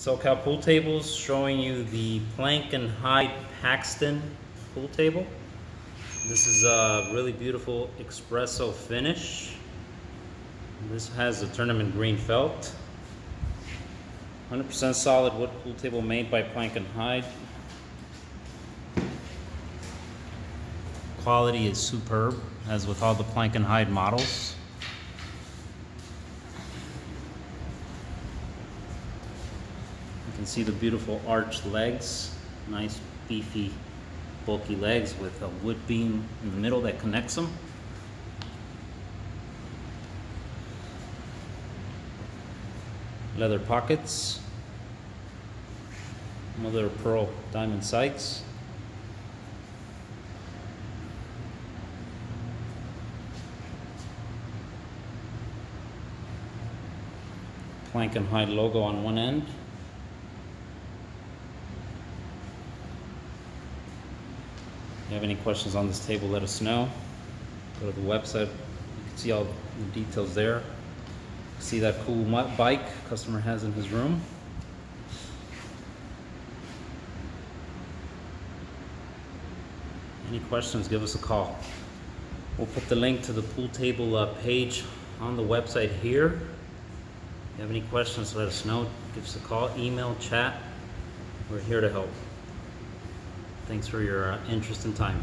SoCal Pool Tables showing you the Plank and Hide Paxton pool table. This is a really beautiful espresso finish. This has a tournament green felt. 100% solid wood pool table made by Plank and Hide. Quality is superb, as with all the Plank and Hide models. Can see the beautiful arched legs, nice beefy bulky legs with a wood beam in the middle that connects them. Leather pockets, mother of pearl diamond sights. Plank and Hide logo on one end. You have any questions on this table, let us know. Go to the website, you can see all the details there. See that cool bike customer has in his room. Any questions, give us a call. We'll put the link to the pool table uh, page on the website here. If you have any questions, let us know. Give us a call, email, chat. We're here to help. Thanks for your uh, interest and time.